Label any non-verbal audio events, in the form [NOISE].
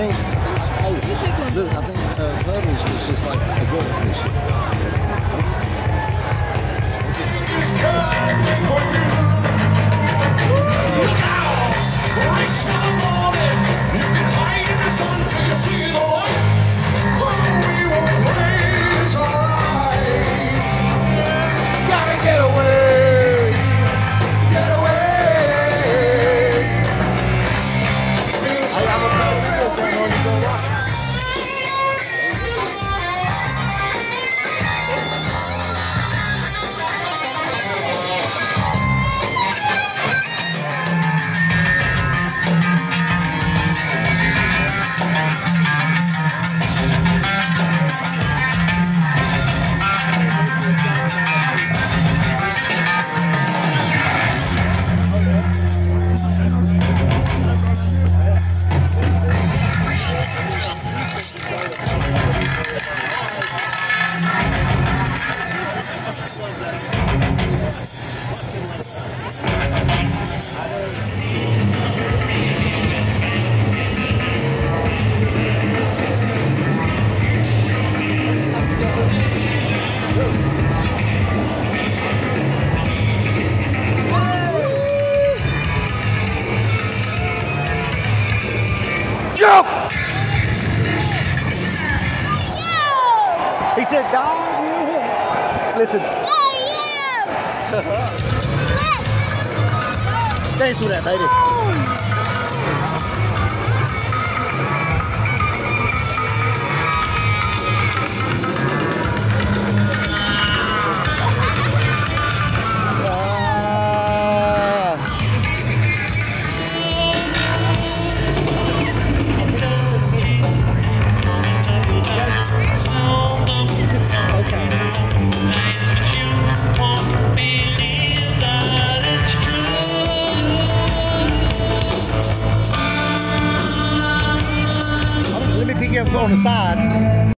think, hey, look, I think uh, Puddles was just like a good He said, dog. Listen, dance with [LAUGHS] चाहिँ सुरु on the side.